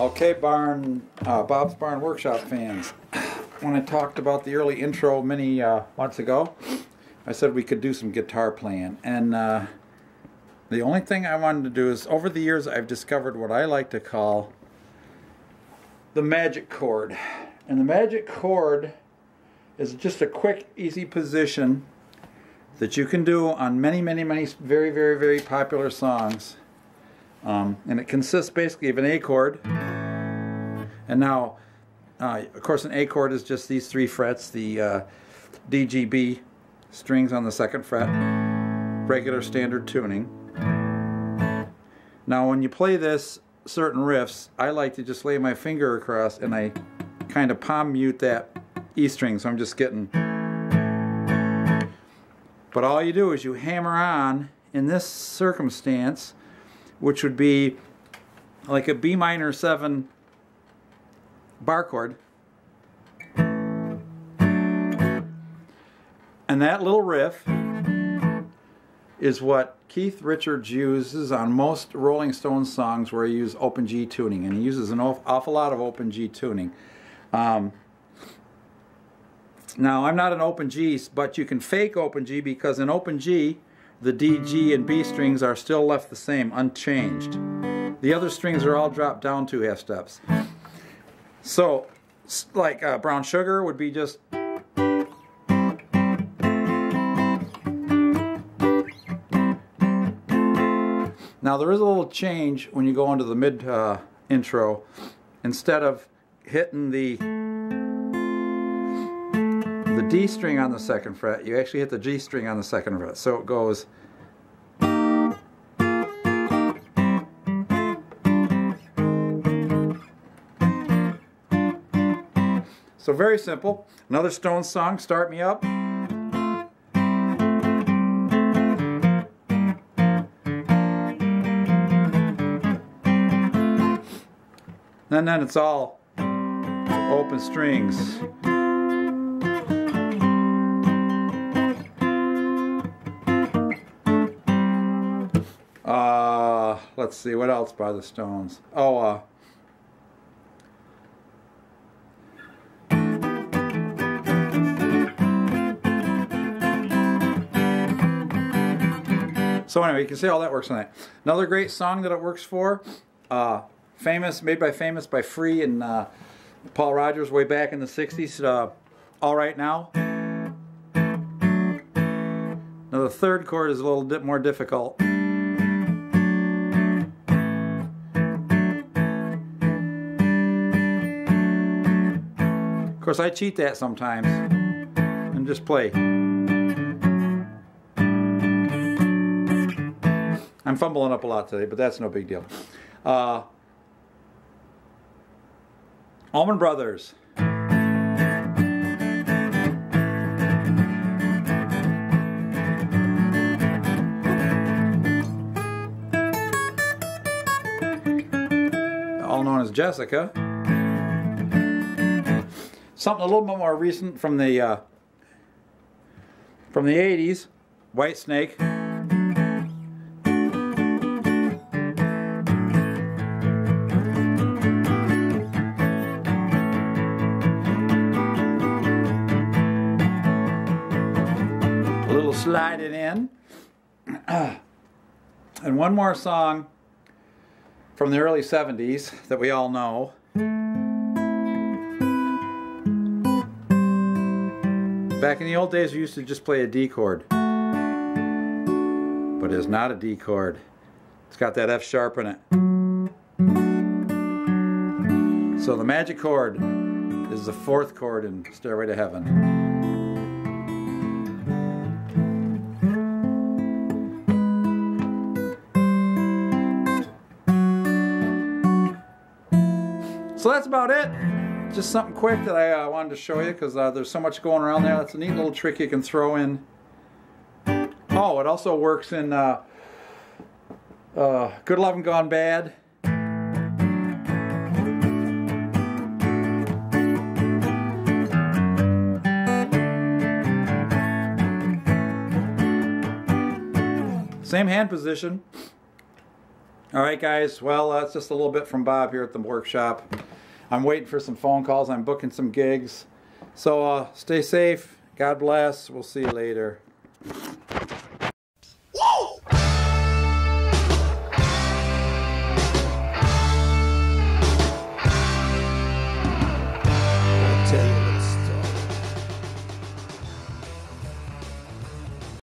Okay, Barn, uh, Bob's Barn Workshop fans. When I talked about the early intro many uh, months ago, I said we could do some guitar playing. And uh, the only thing I wanted to do is, over the years, I've discovered what I like to call the magic chord. And the magic chord is just a quick, easy position that you can do on many, many, many very, very, very popular songs. Um, and it consists basically of an A chord. And now, uh, of course, an A chord is just these three frets, the uh, D, G, B strings on the second fret, regular standard tuning. Now, when you play this certain riffs, I like to just lay my finger across and I kind of palm mute that E string, so I'm just getting. But all you do is you hammer on in this circumstance which would be like a B minor 7 bar chord. And that little riff is what Keith Richards uses on most Rolling Stones songs where he uses open G tuning. And he uses an awful lot of open G tuning. Um, now, I'm not an open G, but you can fake open G because in open G, the D, G, and B strings are still left the same, unchanged. The other strings are all dropped down two half steps. So, like uh, brown sugar would be just Now there is a little change when you go into the mid uh, intro. Instead of hitting the the D string on the second fret, you actually hit the G string on the second fret. So it goes So very simple. Another Stones song, Start Me Up. And then it's all open strings. Uh, let's see, what else by the Stones? Oh, uh, So anyway, you can see how that works on that. Another great song that it works for, uh, famous, made by Famous by Free and uh, Paul Rodgers way back in the 60s, uh, All Right Now. Now the third chord is a little bit more difficult. Of course, I cheat that sometimes and just play. I'm fumbling up a lot today, but that's no big deal. Uh, Allman Brothers. All known as Jessica. Something a little bit more recent from the uh, from the 80s, Whitesnake. Slide it in. and one more song from the early 70s that we all know. Back in the old days, we used to just play a D chord. But it's not a D chord. It's got that F sharp in it. So the magic chord is the fourth chord in Stairway to Heaven. So that's about it. Just something quick that I uh, wanted to show you because uh, there's so much going around there. That's a neat little trick you can throw in. Oh, it also works in uh, uh Good Lovin' Gone Bad. Same hand position. All right, guys. Well, that's just a little bit from Bob here at the workshop. I'm waiting for some phone calls. I'm booking some gigs. So uh, stay safe. God bless. We'll see you later.